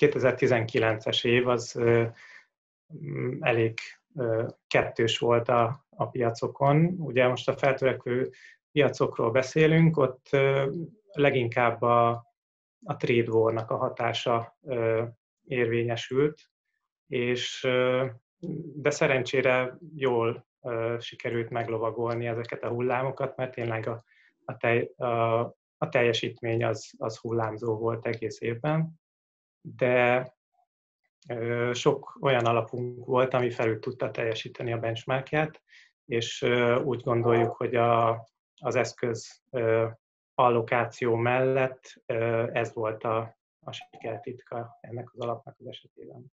2019-es év az elég kettős volt a, a piacokon. Ugye most a feltörekvő piacokról beszélünk, ott leginkább a, a trade war-nak a hatása érvényesült, és de szerencsére jól sikerült meglovagolni ezeket a hullámokat, mert tényleg a, a, tej, a, a teljesítmény az, az hullámzó volt egész évben, de sok olyan alapunk volt, ami felül tudta teljesíteni a benchmarkját, és úgy gondoljuk, hogy a, az eszköz allokáció mellett ez volt a, a sikertitka ennek az alapnak az esetében.